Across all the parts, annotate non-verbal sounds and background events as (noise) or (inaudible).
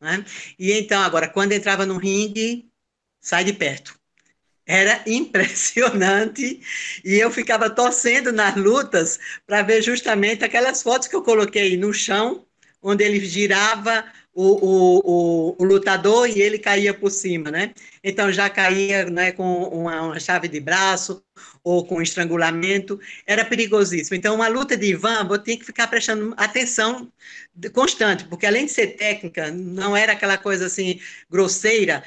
Né? E então, agora, quando entrava no ringue, sai de perto. Era (laughs) impressionante e eu ficava torcendo nas lutas para ver justamente aquelas fotos que eu coloquei no chão, onde ele girava o, o, o, o, lutador e ele caía por cima, né? Então já caía né, com uma, uma, chave de braço ou com estrangulamento, era perigosíssimo. Então uma luta de Ivan, tinha que ficar prestando atenção constante, porque além de ser técnica, não era aquela coisa assim grosseira,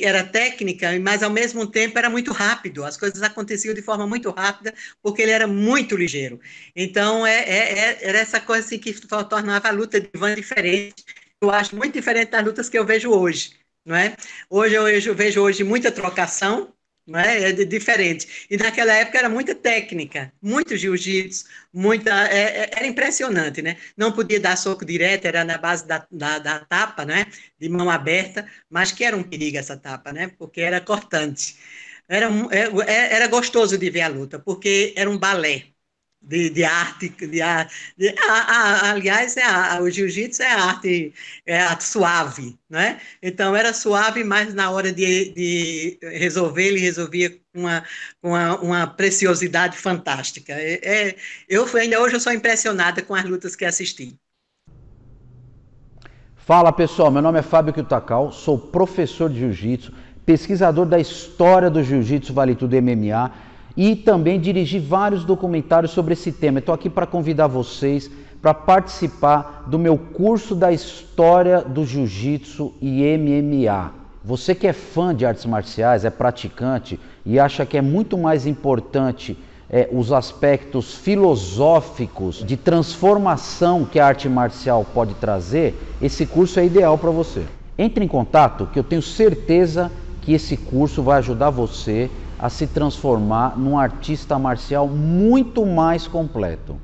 era técnica, mas ao mesmo tempo era muito rápido. As coisas aconteciam de forma muito rápida, porque ele era muito ligeiro. Então é, é, é era essa coisa assim, que tornava a luta de Ivan diferente eu acho muito diferente das lutas que eu vejo hoje, não é? Hoje eu vejo, vejo hoje muita trocação, é? É diferente. E naquela época era muita técnica, muito jiu-jitsu, muita, é, é, era impressionante, né? Não podia dar soco direto, era na base da, da, da, tapa, né? De mão aberta, mas que era um perigo essa tapa, né? Porque era cortante. Era, é, era gostoso de ver a luta, porque era um balé, de, de arte, de, de a, a, aliás, é a, o jiu-jitsu é arte, é arte suave, né? Então era suave, mas na hora de, de resolver, ele resolvia com uma, uma, uma preciosidade fantástica. É, é, eu ainda hoje eu sou impressionada com as lutas que assisti. Fala pessoal, meu nome é Fábio Kiyotakawa, sou professor de jiu-jitsu, pesquisador da história do jiu-jitsu Vale Tudo MMA e também dirigi vários documentários sobre esse tema. Estou aqui para convidar vocês para participar do meu curso da história do jiu-jitsu e MMA. Você que é fã de artes marciais, é praticante e acha que é muito mais importante é, os aspectos filosóficos de transformação que a arte marcial pode trazer, esse curso é ideal para você. Entre em contato que eu tenho certeza que esse curso vai ajudar você a se transformar num artista marcial muito mais completo.